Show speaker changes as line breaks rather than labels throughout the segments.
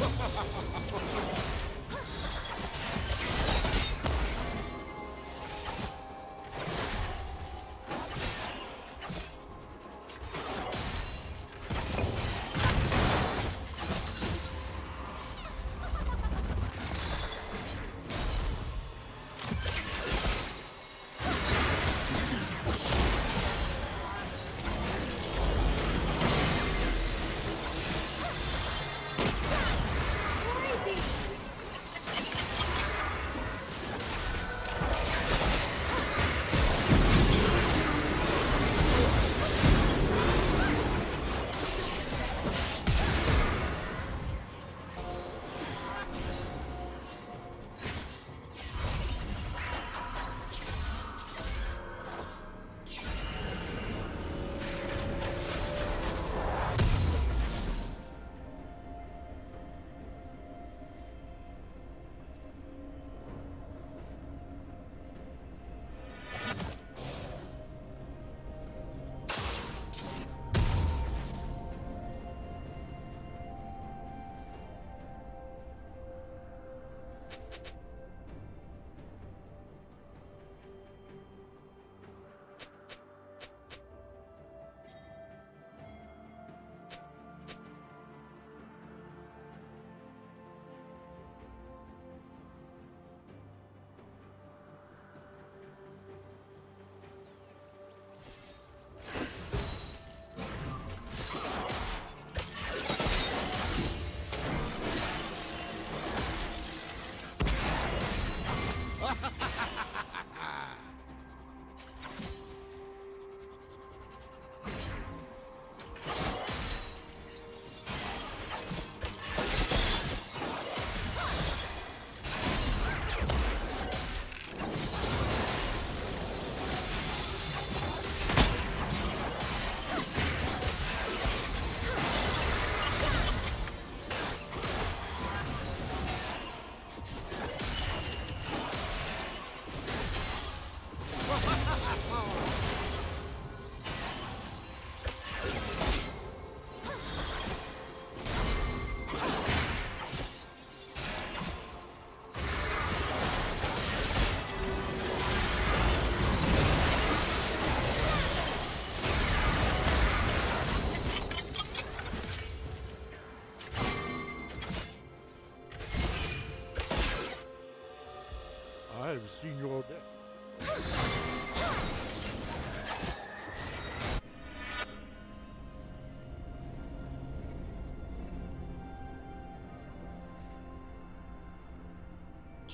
Ha ha ha ha ha ha!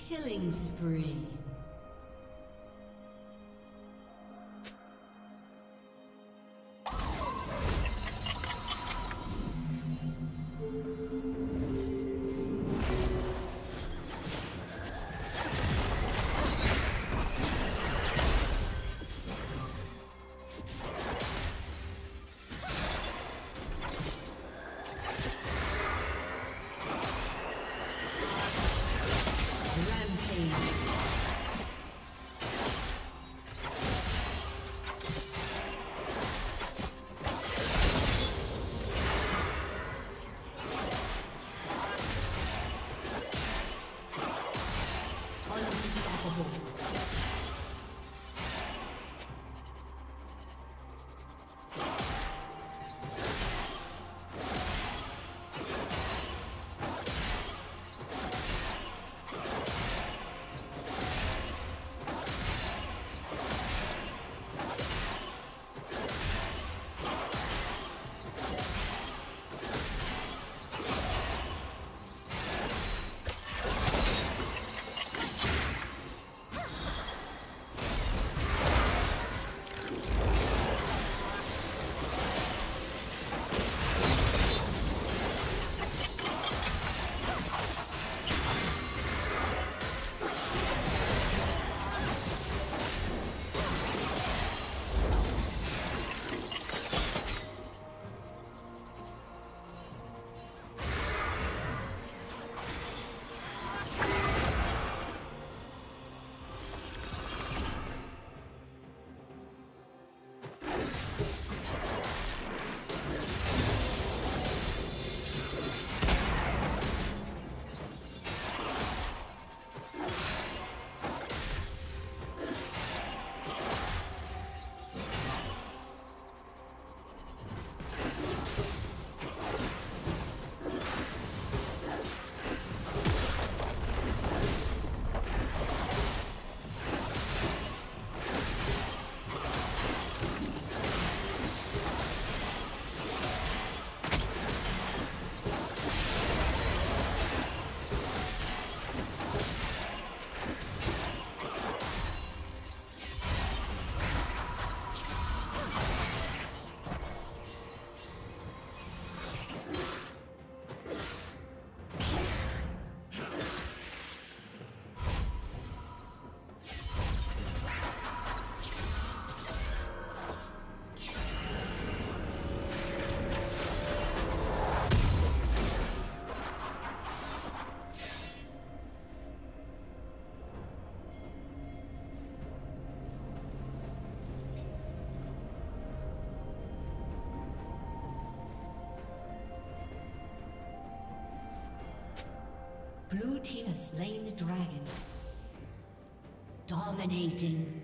Killing spree. Blue team has slain the dragon. Dominating.